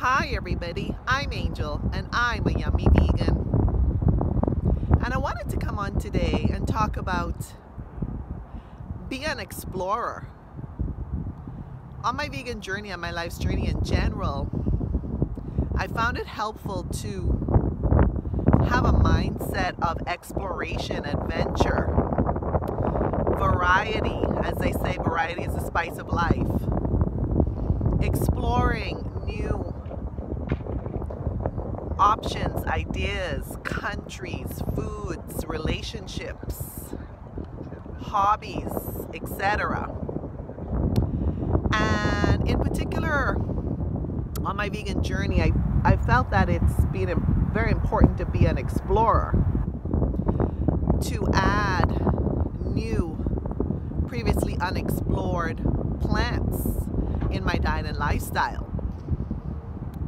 Hi everybody, I'm Angel and I'm a yummy vegan. And I wanted to come on today and talk about be an explorer. On my vegan journey and my life's journey in general, I found it helpful to have a mindset of exploration, adventure, variety. As they say, variety is the spice of life. Exploring new options, ideas, countries, foods, relationships, hobbies, etc. And in particular, on my vegan journey, I, I felt that it's been very important to be an explorer, to add new, previously unexplored plants in my diet and lifestyle.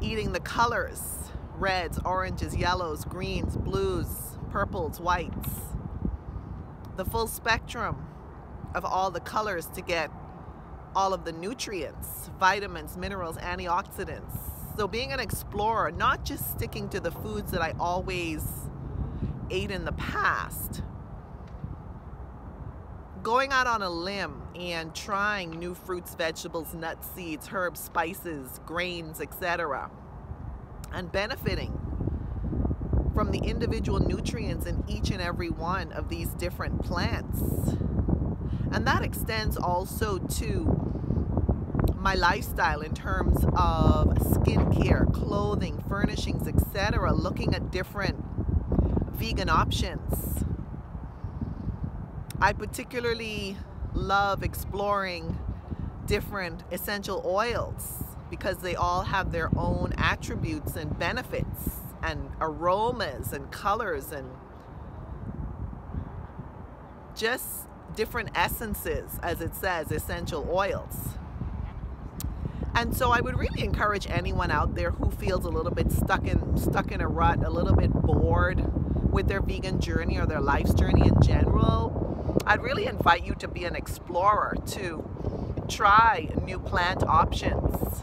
Eating the colors, reds, oranges, yellows, greens, blues, purples, whites. The full spectrum of all the colors to get all of the nutrients, vitamins, minerals, antioxidants. So being an explorer, not just sticking to the foods that I always ate in the past, going out on a limb and trying new fruits, vegetables, nuts, seeds, herbs, spices, grains, etc and benefiting from the individual nutrients in each and every one of these different plants. And that extends also to my lifestyle in terms of skincare, clothing, furnishings, etc. Looking at different vegan options. I particularly love exploring different essential oils because they all have their own attributes and benefits and aromas and colors and just different essences, as it says, essential oils. And so I would really encourage anyone out there who feels a little bit stuck in stuck in a rut, a little bit bored with their vegan journey or their life's journey in general. I'd really invite you to be an explorer, to try new plant options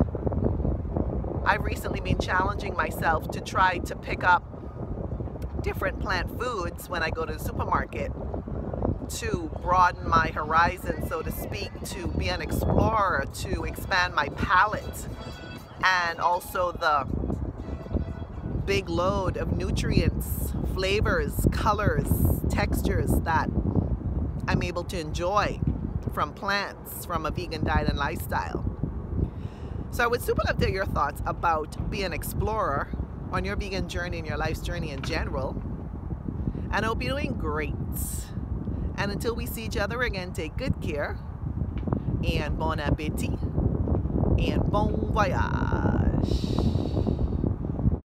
I've recently been challenging myself to try to pick up different plant foods when I go to the supermarket to broaden my horizon, so to speak, to be an explorer, to expand my palate, and also the big load of nutrients, flavors, colors, textures that I'm able to enjoy from plants, from a vegan diet and lifestyle. So I would super love to hear your thoughts about being an explorer on your vegan journey and your life's journey in general. And I hope you're doing great. And until we see each other again, take good care and bon appetit and bon voyage.